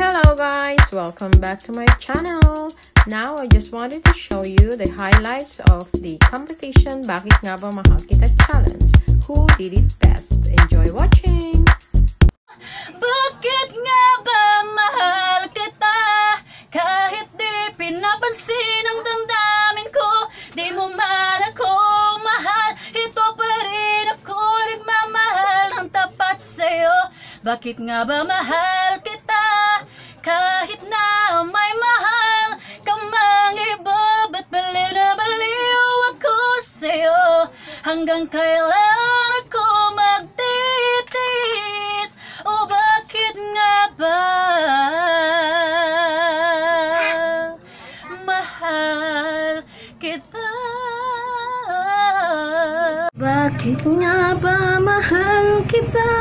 Hello guys! Welcome back to my channel! Now, I just wanted to show you the highlights of the competition Bakit Nga Ba Mahal Kita Challenge. Who did it best? Enjoy watching! Bakit nga ba mahal kita? Kahit di pinapansin ang damdamin ko Di mo man ako mahal Ito pa rin ako nagmamahal ng tapat sa'yo Bakit nga ba mahal? Kahit na may mahal ka mang iba Ba't baliw na baliw ako sa'yo? Hanggang kailan ako magtitiis O bakit nga ba? Mahal kita. Bakit nga ba mahal kita?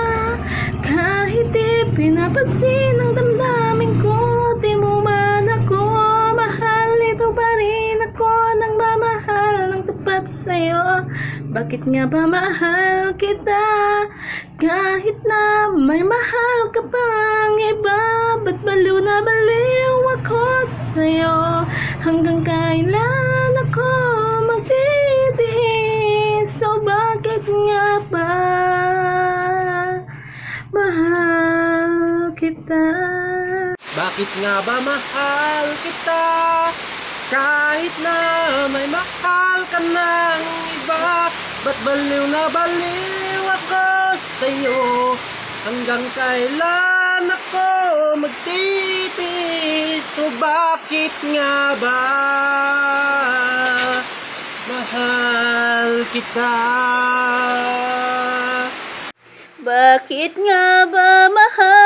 Kahit di pinapansin ang damdamin sa'yo Bakit nga ba mahal kita? Kahit na may mahal ka pang iba Ba't baliw na baliw ako sa'yo? Hanggang kailan ako magtitiis? So bakit nga ba mahal kita? Bakit nga ba mahal kita? Kahit na may mahal ka ng iba Ba't baliw na baliw ako sa'yo? Hanggang kailan ako magtitiis? O bakit nga ba mahal kita? Bakit nga ba mahal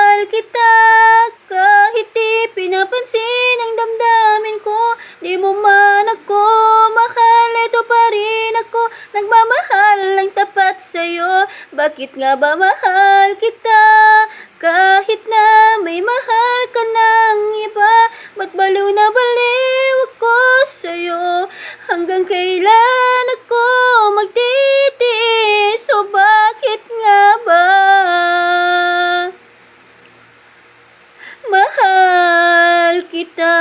Nga ba kita? Kahit na may mahal ka ng iba Ba't baliw na baliw ako sa'yo? Hanggang kailan ako magtitiis? O bakit nga ba? Mahal kita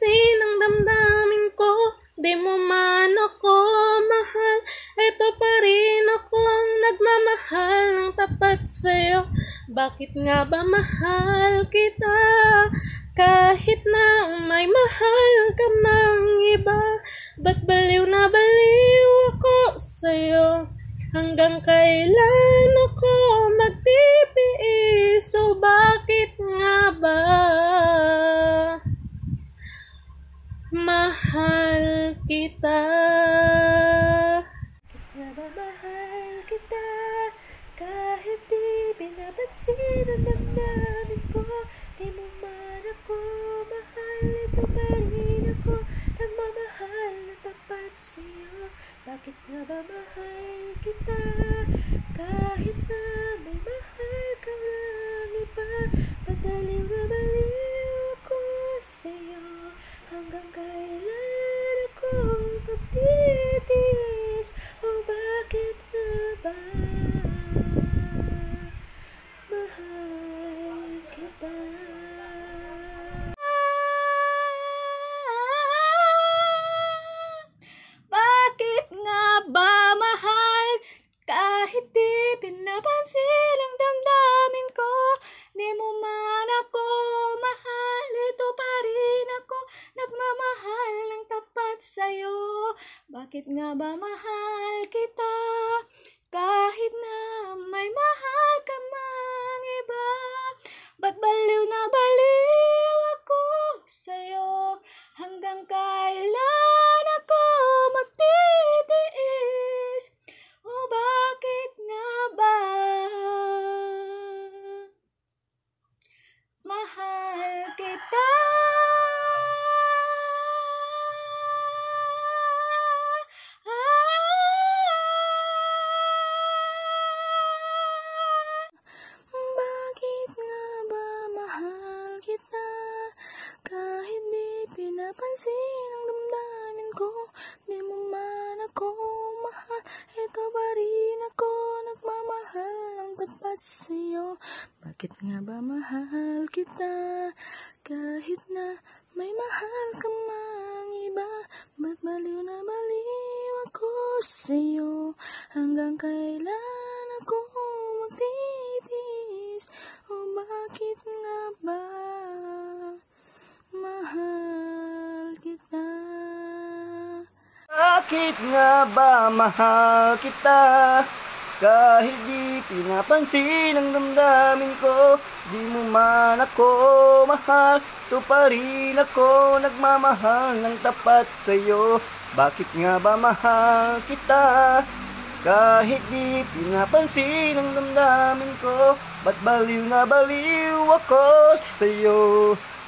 pinapansin ang damdamin ko Di mo man ako mahal Ito pa rin ako ang nagmamahal ng tapat sa'yo Bakit nga ba mahal kita? Kahit na may mahal ka mang iba Ba't baliw na baliw ako sa'yo? Hanggang kailan ako magtitiis? So bakit nga ba mahal kita? Bakit nga ba mahal kita? Kahit di pinapansin ang damdamin Bakit nga ba mahal kita? Kahit na may mahal ka mang iba Ba't baliw pinapansin ang damdamin ko Di mo man ako mahal Ito pa rin ako nagmamahal ng tapat sa'yo Bakit nga ba mahal kita? Kahit na may mahal ka mang iba Ba't baliw na baliw ako sa'yo? Hanggang kailan ako magtitiis? O bakit nga ba mahal kita? Bakit nga ba mahal kita? Kahit di pinapansin ang damdamin ko Di mo man ako mahal Ito pa rin ako nagmamahal ng tapat sa'yo Bakit nga ba mahal kita? Kahit di pinapansin ang damdamin ko Ba't baliw na baliw ako sa'yo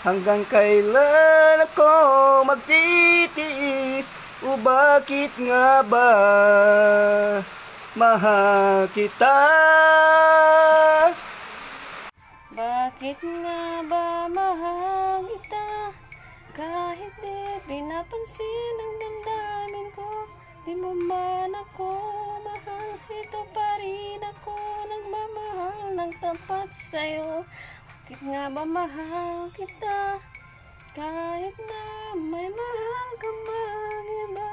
Hanggang kailan ako magtitiis O bakit nga ba mahal kita? Bakit nga ba mahal kita? Kahit di pinapansin ang damdamin ko Di mo man ako mahal Ito pa rin ako nagmamahal ng tapat sa'yo Bakit nga ba mahal kita? Kahit na may mahal ka mang iba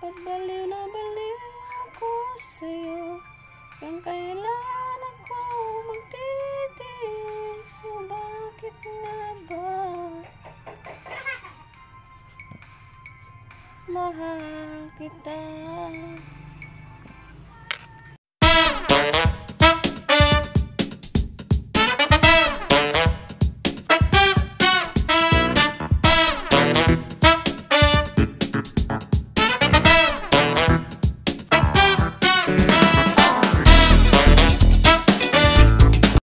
Ba't baliw na baliw ako sa'yo. Hanggang kailan ako magtitiis O bakit nga ba? Mahal kita